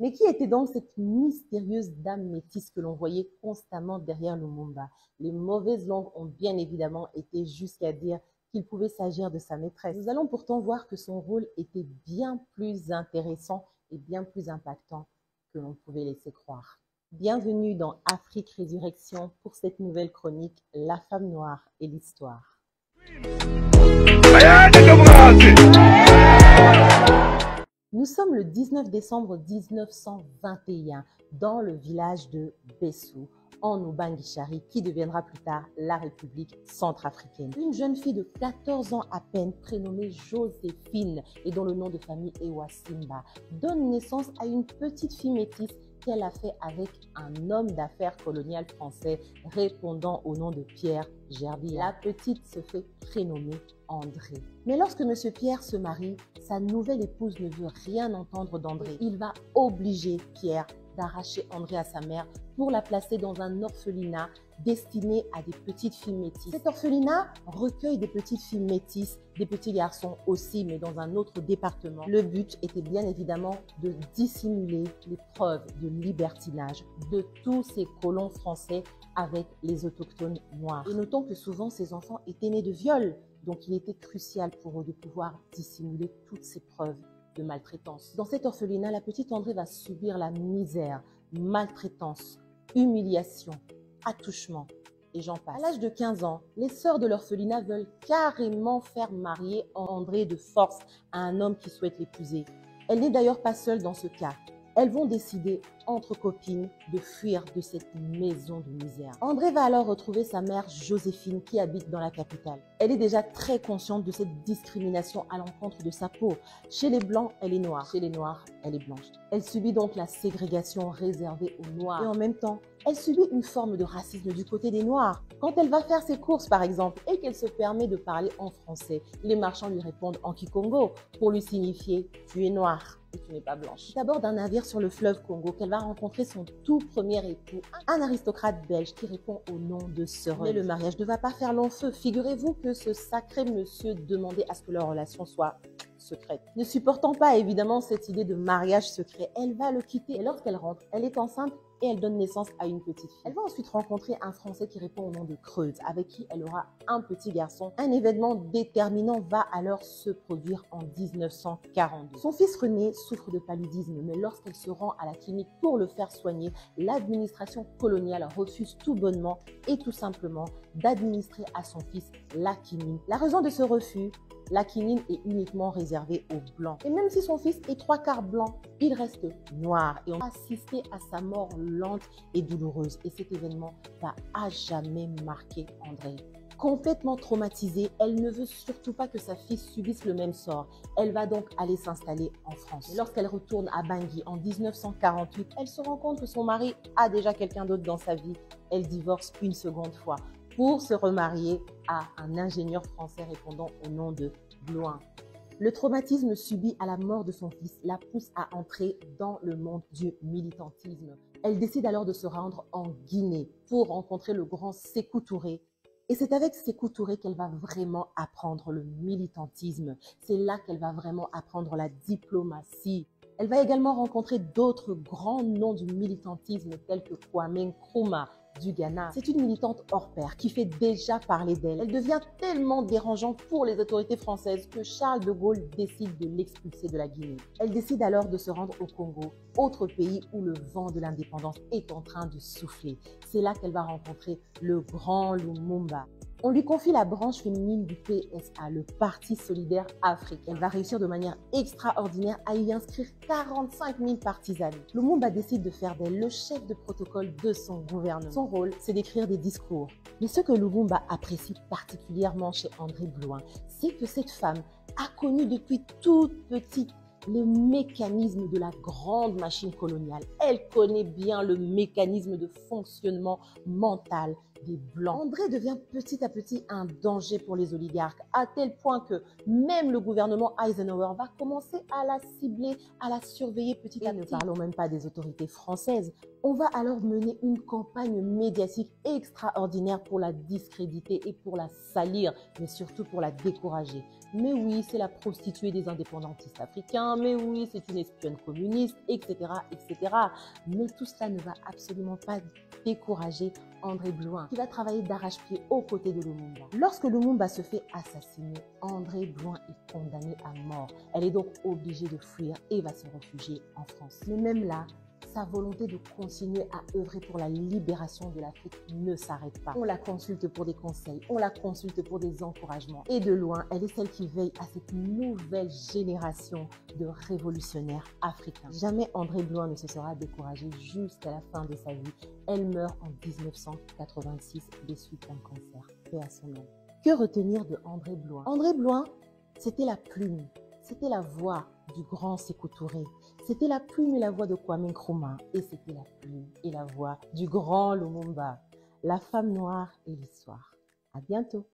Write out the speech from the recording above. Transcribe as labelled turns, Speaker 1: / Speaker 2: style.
Speaker 1: Mais qui était donc cette mystérieuse dame métisse que l'on voyait constamment derrière Lumumba Les mauvaises langues ont bien évidemment été jusqu'à dire qu'il pouvait s'agir de sa maîtresse. Nous allons pourtant voir que son rôle était bien plus intéressant et bien plus impactant que l'on pouvait laisser croire. Bienvenue dans Afrique Résurrection pour cette nouvelle chronique La femme noire et l'histoire. Nous sommes le 19 décembre 1921 dans le village de Bessou, en Ubanguichari, qui deviendra plus tard la République centrafricaine. Une jeune fille de 14 ans à peine, prénommée Joséphine et dont le nom de famille est Wassimba, donne naissance à une petite fille métisse qu'elle a fait avec un homme d'affaires colonial français répondant au nom de Pierre Gerby. La petite se fait prénommer André. Mais lorsque M. Pierre se marie, sa nouvelle épouse ne veut rien entendre d'André. Il va obliger Pierre d'arracher André à sa mère pour la placer dans un orphelinat destiné à des petites filles métisses. Cet orphelinat recueille des petites filles métisses, des petits garçons aussi, mais dans un autre département. Le but était bien évidemment de dissimuler les preuves de libertinage de tous ces colons français avec les autochtones noirs. Et notons que souvent ces enfants étaient nés de viol, donc il était crucial pour eux de pouvoir dissimuler toutes ces preuves maltraitance. Dans cet orphelinat, la petite André va subir la misère, maltraitance, humiliation, attouchement et j'en passe. À l'âge de 15 ans, les sœurs de l'orphelinat veulent carrément faire marier André de force à un homme qui souhaite l'épouser. Elle n'est d'ailleurs pas seule dans ce cas. Elles vont décider, entre copines, de fuir de cette maison de misère. André va alors retrouver sa mère Joséphine qui habite dans la capitale. Elle est déjà très consciente de cette discrimination à l'encontre de sa peau. Chez les blancs, elle est noire. Chez les noirs, elle est blanche. Elle subit donc la ségrégation réservée aux noirs. Et en même temps, elle subit une forme de racisme du côté des noirs. Quand elle va faire ses courses, par exemple, et qu'elle se permet de parler en français, les marchands lui répondent en kikongo pour lui signifier « tu es noir » et tu n'es pas blanche. C'est d'abord d'un navire sur le fleuve Congo qu'elle va rencontrer son tout premier époux, un aristocrate belge qui répond au nom de Seuron. Mais le mariage ne va pas faire long feu. Figurez-vous que ce sacré monsieur demandait à ce que leur relation soit secrète. Ne supportant pas évidemment cette idée de mariage secret, elle va le quitter. Et lorsqu'elle rentre, elle est enceinte et elle donne naissance à une petite fille. Elle va ensuite rencontrer un Français qui répond au nom de Creuse, avec qui elle aura un petit garçon. Un événement déterminant va alors se produire en 1942. Son fils René souffre de paludisme, mais lorsqu'elle se rend à la clinique pour le faire soigner, l'administration coloniale refuse tout bonnement et tout simplement d'administrer à son fils la quinine. La raison de ce refus, la quinine est uniquement réservée aux blancs. Et même si son fils est trois quarts blanc, il reste noir. Et on va assister à sa mort lente et douloureuse. Et cet événement va à jamais marquer André. Complètement traumatisée, elle ne veut surtout pas que sa fille subisse le même sort. Elle va donc aller s'installer en France. Lorsqu'elle retourne à Bangui en 1948, elle se rend compte que son mari a déjà quelqu'un d'autre dans sa vie. Elle divorce une seconde fois pour se remarier à un ingénieur français répondant au nom de Bloin. Le traumatisme subi à la mort de son fils la pousse à entrer dans le monde du militantisme. Elle décide alors de se rendre en Guinée pour rencontrer le grand Sékou Touré. Et c'est avec Sékou Touré qu'elle va vraiment apprendre le militantisme. C'est là qu'elle va vraiment apprendre la diplomatie. Elle va également rencontrer d'autres grands noms du militantisme tels que Kwame Nkrumah, du Ghana. C'est une militante hors pair qui fait déjà parler d'elle. Elle devient tellement dérangeante pour les autorités françaises que Charles de Gaulle décide de l'expulser de la Guinée. Elle décide alors de se rendre au Congo, autre pays où le vent de l'indépendance est en train de souffler. C'est là qu'elle va rencontrer le grand Lumumba. On lui confie la branche féminine du PSA, le Parti solidaire africain. Elle va réussir de manière extraordinaire à y inscrire 45 000 partisans. Lumumba décide de faire d'elle le chef de protocole de son gouvernement. Son rôle, c'est d'écrire des discours. Mais ce que Lumumba apprécie particulièrement chez André Bloin, c'est que cette femme a connu depuis toute petite le mécanisme de la grande machine coloniale. Elle connaît bien le mécanisme de fonctionnement mental des Blancs. André devient petit à petit un danger pour les oligarques, à tel point que même le gouvernement Eisenhower va commencer à la cibler, à la surveiller petit à petit. Ne parlons même pas des autorités françaises. On va alors mener une campagne médiatique extraordinaire pour la discréditer et pour la salir, mais surtout pour la décourager. Mais oui, c'est la prostituée des indépendantistes africains, mais oui, c'est une espionne communiste, etc., etc. Mais tout cela ne va absolument pas décourager André Blouin, qui va travailler d'arrache-pied aux côtés de Lumumba. Lorsque Lumumba se fait assassiner, André Blouin est condamné à mort. Elle est donc obligée de fuir et va se réfugier en France. Mais même là, sa volonté de continuer à œuvrer pour la libération de l'Afrique ne s'arrête pas. On la consulte pour des conseils, on la consulte pour des encouragements. Et de loin, elle est celle qui veille à cette nouvelle génération de révolutionnaires africains. Jamais André Blouin ne se sera découragé jusqu'à la fin de sa vie. Elle meurt en 1986 des suites d'un cancer. Paix à son nom. Que retenir de André Blouin André Blouin, c'était la plume, c'était la voix du grand Sékou Touré. C'était la plume et la voix de Kwame Nkrumah. Et c'était la plume et la voix du grand Lumumba. La femme noire et l'histoire. À bientôt.